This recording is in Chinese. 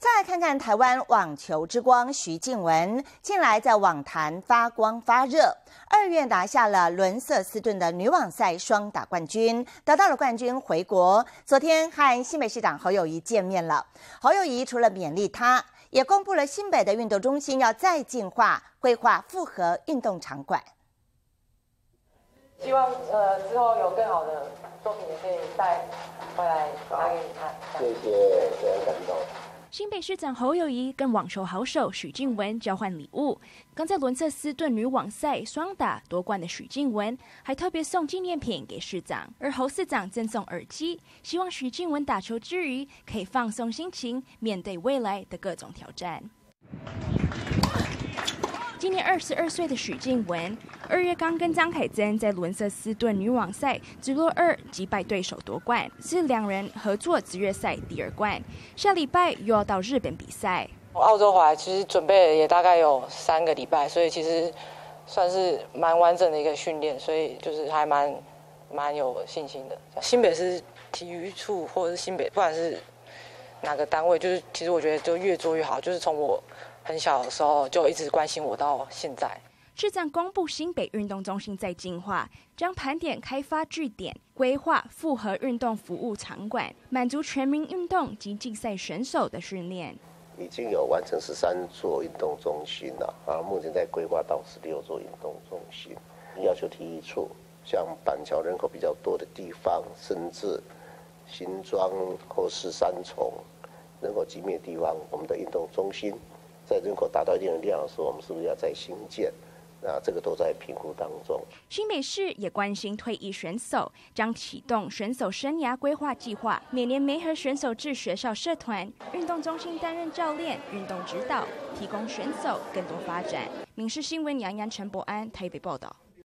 再来看看台湾网球之光徐静雯，近来在网坛发光发热，二月拿下了伦瑟斯顿的女网赛双打冠军，得到了冠军回国。昨天和新北市长侯友谊见面了，侯友谊除了勉励他，也公布了新北的运动中心要再进化，规划复合运动场馆。希望呃之后有更好的作品也可以带回来拿给你看。谢谢，非常感动。新北市长侯友谊跟网球好手许静文交换礼物。刚在伦瑟斯顿女网赛双打夺冠的许静文，还特别送纪念品给市长，而侯市长赠送耳机，希望许静文打球之余可以放松心情，面对未来的各种挑战。今年二十二岁的许静雯，二月刚跟张凯珍在伦瑟斯顿女网赛直落二击败对手夺冠，是两人合作职业赛第二冠。下礼拜又要到日本比赛。澳洲回来其实准备也大概有三个礼拜，所以其实算是蛮完整的一个训练，所以就是还蛮蛮有信心的。新北市体育处或者是新北，不管是哪个单位，就是其实我觉得就越做越好，就是从我。很小的时候就一直关心我到现在。市长公布新北运动中心在进化，将盘点开发据点，规划复合运动服务场馆，满足全民运动及竞赛选手的训练。已经有完成十三座运动中心了啊，目前在规划到十六座运动中心。要求体育处，像板桥人口比较多的地方，甚至新庄或是三重人口极密的地方，我们的运动中心。在人口达到一定的量的时候，我们是不是要再新建？那这个都在评估当中。新北市也关心退役选手，将启动选手生涯规划计划，每年媒合选手至学校社团、运动中心担任教练、运动指导，提供选手更多发展。民事新闻杨洋、陈博安台北报道。